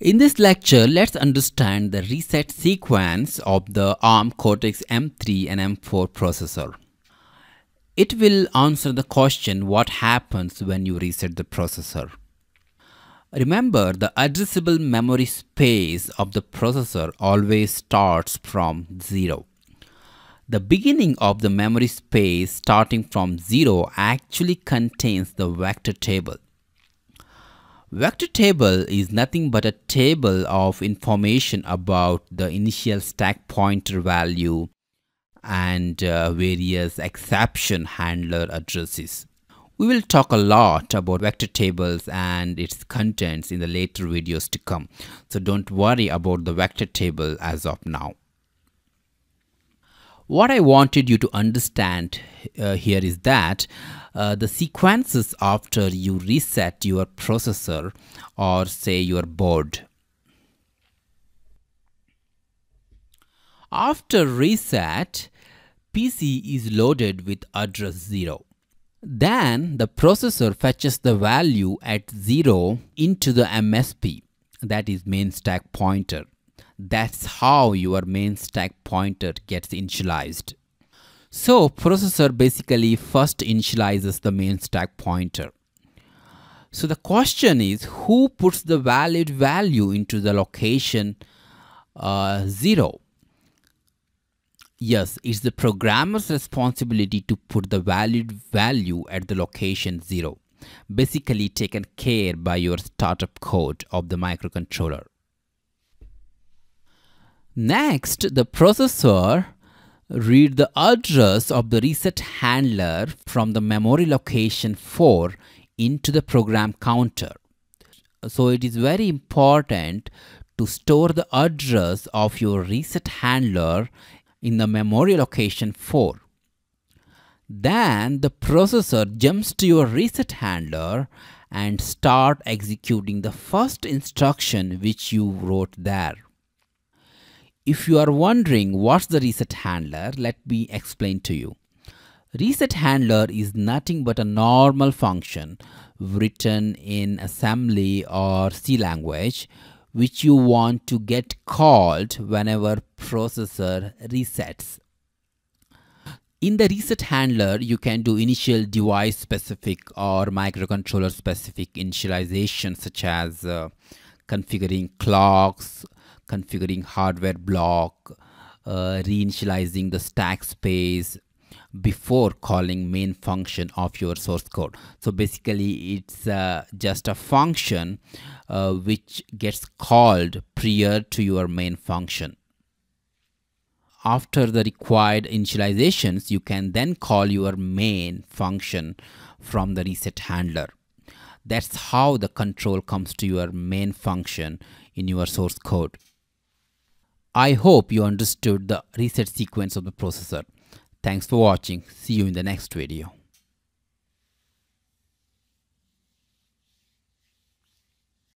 In this lecture, let's understand the reset sequence of the ARM Cortex-M3 and M4 processor. It will answer the question what happens when you reset the processor. Remember, the addressable memory space of the processor always starts from 0. The beginning of the memory space starting from 0 actually contains the vector table. Vector table is nothing but a table of information about the initial stack pointer value and uh, various exception handler addresses. We will talk a lot about vector tables and its contents in the later videos to come. So don't worry about the vector table as of now. What I wanted you to understand uh, here is that uh, the sequences after you reset your processor or say your board. After reset, PC is loaded with address 0. Then the processor fetches the value at 0 into the MSP, that is main stack pointer. That's how your main stack pointer gets initialized. So processor basically first initializes the main stack pointer. So the question is who puts the valid value into the location uh, 0? Yes, it's the programmer's responsibility to put the valid value at the location 0, basically taken care by your startup code of the microcontroller. Next, the processor read the address of the reset handler from the memory location 4 into the program counter. So it is very important to store the address of your reset handler in the memory location 4. Then the processor jumps to your reset handler and start executing the first instruction which you wrote there. If you are wondering what's the reset handler, let me explain to you. Reset handler is nothing but a normal function written in assembly or C language which you want to get called whenever processor resets. In the reset handler, you can do initial device specific or microcontroller specific initialization such as uh, configuring clocks, configuring hardware block, uh, reinitializing the stack space, before calling main function of your source code. So basically it's uh, just a function uh, which gets called prior to your main function. After the required initializations you can then call your main function from the reset handler. That's how the control comes to your main function in your source code I hope you understood the reset sequence of the processor Thanks for watching. See you in the next video.